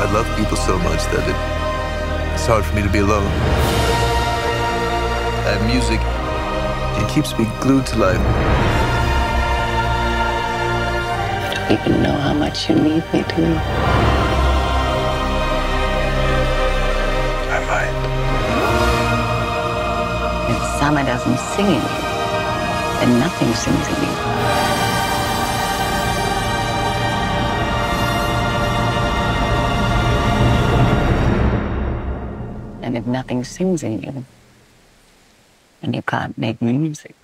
I love people so much that it, it's hard for me to be alone. And music, it keeps me glued to life. You don't even know how much you need me, do you? I might. If summer doesn't sing in you, then nothing sings in you. And if nothing sings in you, and you can't make music.